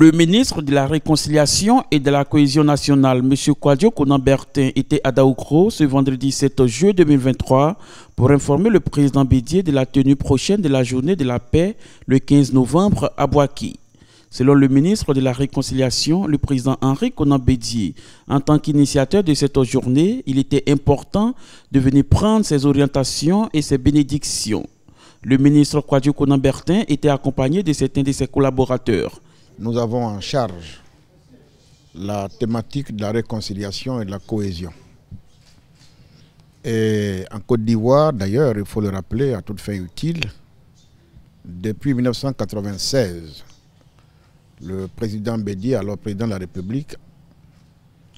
Le ministre de la Réconciliation et de la Cohésion nationale, M. Kwadjo Konan-Bertin, était à Daoukro ce vendredi 7 juillet 2023 pour informer le président Bédier de la tenue prochaine de la journée de la paix le 15 novembre à Boaki. Selon le ministre de la Réconciliation, le président Henri Conan Bédier, en tant qu'initiateur de cette journée, il était important de venir prendre ses orientations et ses bénédictions. Le ministre Kwadjo Konan-Bertin était accompagné de certains de ses collaborateurs nous avons en charge la thématique de la réconciliation et de la cohésion. Et en Côte d'Ivoire, d'ailleurs, il faut le rappeler à toute fin utile, depuis 1996, le président Bédier, alors président de la République,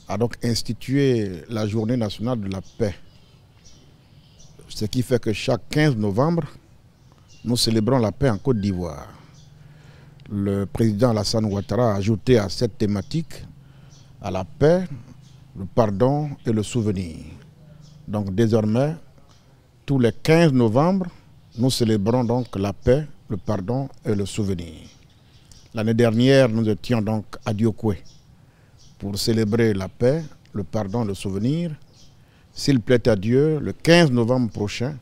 a donc institué la journée nationale de la paix. Ce qui fait que chaque 15 novembre, nous célébrons la paix en Côte d'Ivoire le président Alassane Ouattara a ajouté à cette thématique à la paix, le pardon et le souvenir. Donc désormais, tous les 15 novembre, nous célébrons donc la paix, le pardon et le souvenir. L'année dernière, nous étions donc à Diokwe pour célébrer la paix, le pardon, le souvenir. S'il plaît à Dieu, le 15 novembre prochain,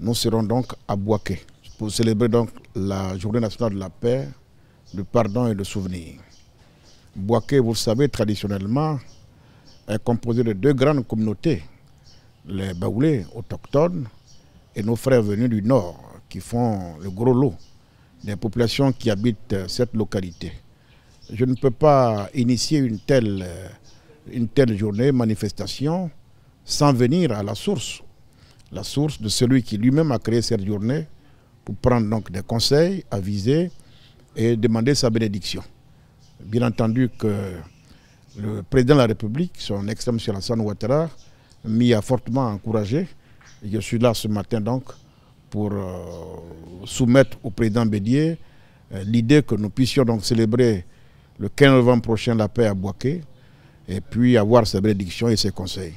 nous serons donc à Boaké pour célébrer donc la journée nationale de la paix, du pardon et du souvenir. Boaké, vous le savez, traditionnellement, est composé de deux grandes communautés, les Baoulés autochtones et nos frères venus du nord, qui font le gros lot des populations qui habitent cette localité. Je ne peux pas initier une telle, une telle journée, manifestation, sans venir à la source, la source de celui qui lui-même a créé cette journée, pour prendre donc des conseils, aviser et demander sa bénédiction. Bien entendu que le président de la République, son excellent M. Hassan Ouattara, m'y a fortement encouragé. je suis là ce matin donc pour euh, soumettre au président Bédier euh, l'idée que nous puissions donc célébrer le 15 novembre prochain la paix à Boaké et puis avoir sa bénédiction et ses conseils.